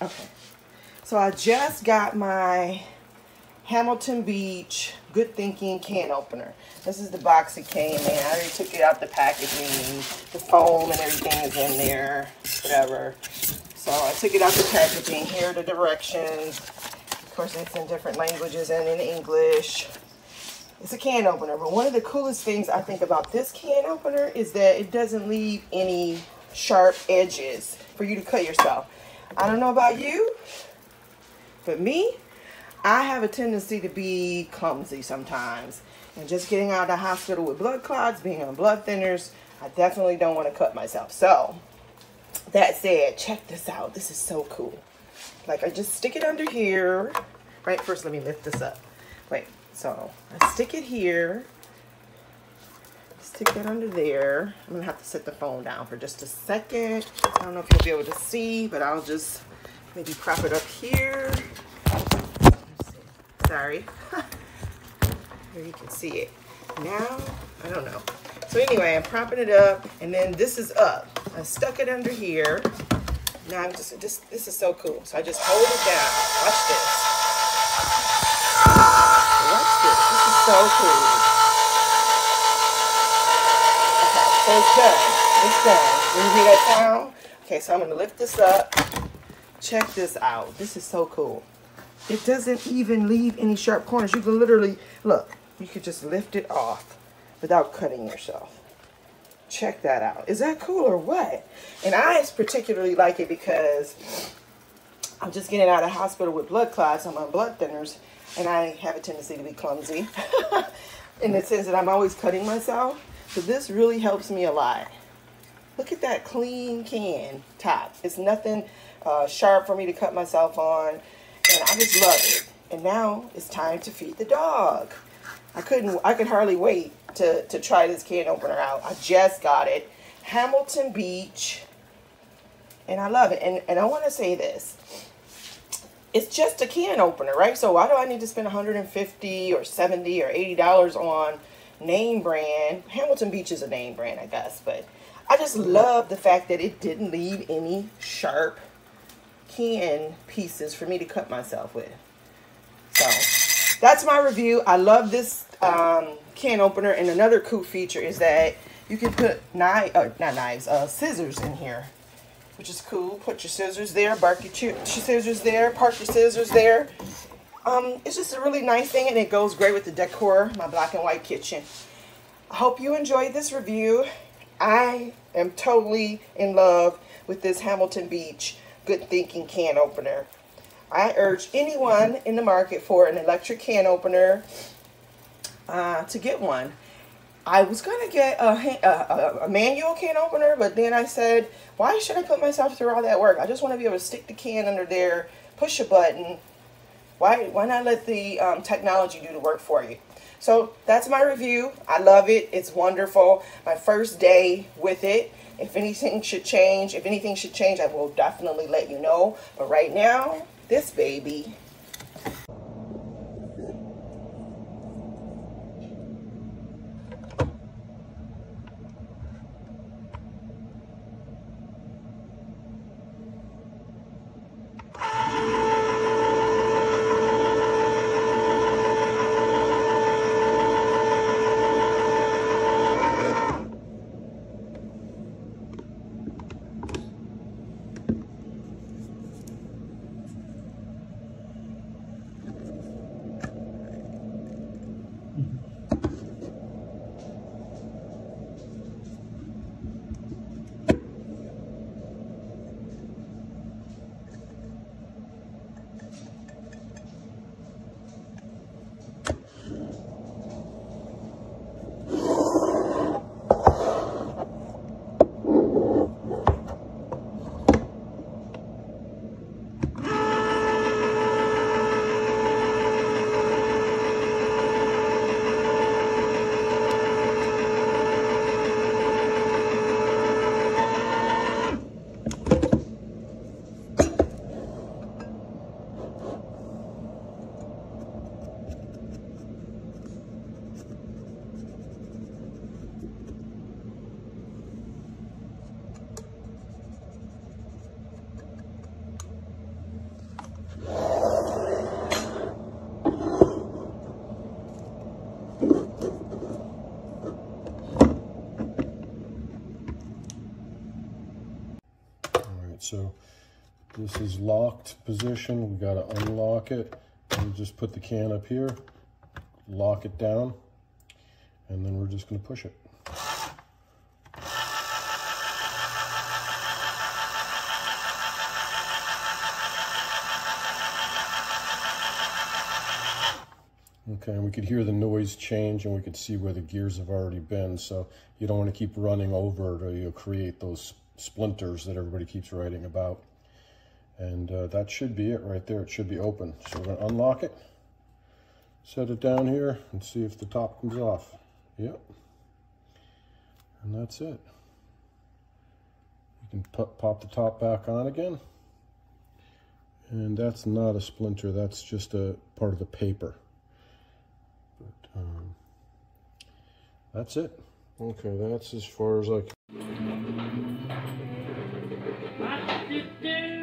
Okay. So I just got my Hamilton Beach Good Thinking can opener. This is the box it came in. I already took it out the packaging. The foam and everything is in there. Whatever. So I took it out the packaging. Here are the directions. Of course, it's in different languages and in English. It's a can opener, but one of the coolest things I think about this can opener is that it doesn't leave any sharp edges for you to cut yourself. I don't know about you, but me, I have a tendency to be clumsy sometimes. And just getting out of the hospital with blood clots, being on blood thinners, I definitely don't want to cut myself. So, that said, check this out. This is so cool. Like, I just stick it under here. Right, first let me lift this up. Wait, so I stick it here. Stick it under there. I'm gonna have to set the phone down for just a second. I don't know if you'll be able to see, but I'll just maybe prop it up here. Sorry. Here you can see it. Now, I don't know. So anyway, I'm propping it up, and then this is up. I stuck it under here. Now I'm just, just this is so cool. So I just hold it down. Watch this. Watch this. This is so cool. Okay, so it's done. It's done. You hear that sound? Okay, so I'm gonna lift this up. Check this out. This is so cool. It doesn't even leave any sharp corners. You can literally, look, you could just lift it off without cutting yourself. Check that out. Is that cool or what? And I particularly like it because I'm just getting out of hospital with blood clots. I'm on blood thinners, and I have a tendency to be clumsy in the sense that I'm always cutting myself. So this really helps me a lot. Look at that clean can top. It's nothing uh, sharp for me to cut myself on, and I just love it. And now it's time to feed the dog. I couldn't, I could hardly wait to, to try this can opener out. I just got it. Hamilton Beach. And I love it. And, and I want to say this. It's just a can opener, right? So why do I need to spend 150 or 70 or 80 dollars on name brand? Hamilton Beach is a name brand, I guess, but I just love the fact that it didn't leave any sharp can pieces for me to cut myself with. So that's my review. I love this um, can opener. And another cool feature is that you can put knife, uh, not knives, uh, scissors in here, which is cool. Put your scissors there, bark your, scissors there, park your scissors there. Um, it's just a really nice thing and it goes great with the decor, my black and white kitchen. I hope you enjoyed this review. I am totally in love with this Hamilton Beach Good Thinking can opener. I urge anyone in the market for an electric can opener uh, to get one. I was going to get a, a, a, manual can opener, but then I said, why should I put myself through all that work? I just want to be able to stick the can under there, push a button. Why, why not let the um, technology do the work for you? So that's my review. I love it. It's wonderful. My first day with it. If anything should change, if anything should change, I will definitely let you know. But right now, this baby So this is locked position. We got to unlock it. And just put the can up here, lock it down, and then we're just going to push it. Okay, and we could hear the noise change and we could see where the gears have already been. So you don't want to keep running over it or you'll create those splinters that everybody keeps writing about. And uh, that should be it right there. It should be open. So we're going to unlock it, set it down here, and see if the top comes off. Yep. And that's it. You can pop the top back on again. And that's not a splinter. That's just a part of the paper. But um, that's it. Okay, that's as far as I can. María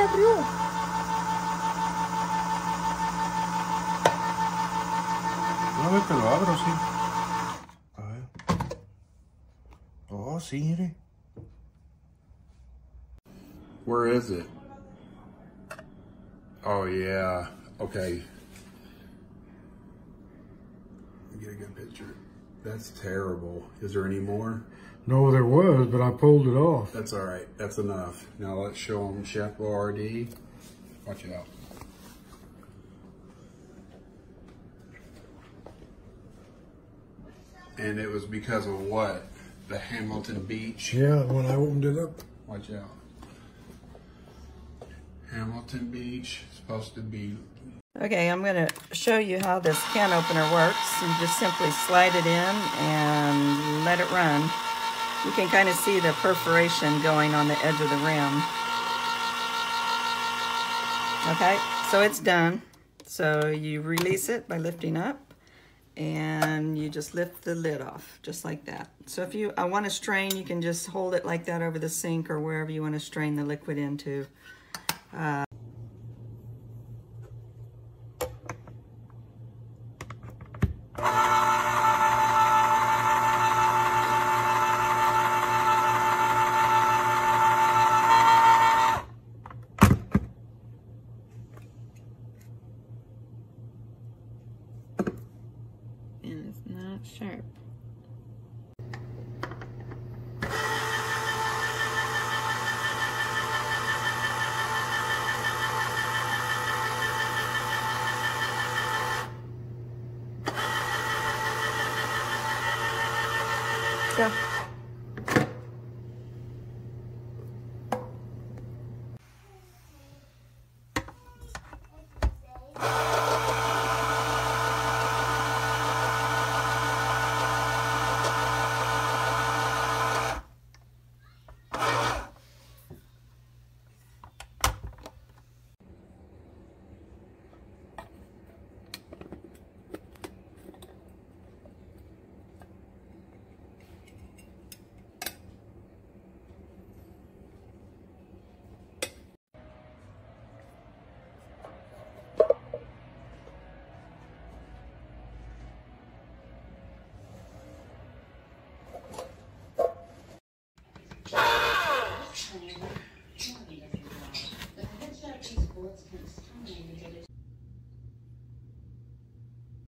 abrió. Una vez que lo abro, sí. A ver. Oh, sí, mire. Where is it? Oh, yeah. Okay. Let me get a good picture. That's terrible. Is there any more? No, there was, but I pulled it off. That's all right. That's enough. Now let's show them Chef RD. Watch it out. And it was because of what? The Hamilton Beach. Yeah, when I opened it up. Watch out. Hamilton Beach, supposed to be. Okay, I'm going to show you how this can opener works. You just simply slide it in and let it run. You can kind of see the perforation going on the edge of the rim. Okay, so it's done. So you release it by lifting up and you just lift the lid off just like that. So if you I want to strain, you can just hold it like that over the sink or wherever you want to strain the liquid into. Uh, 对。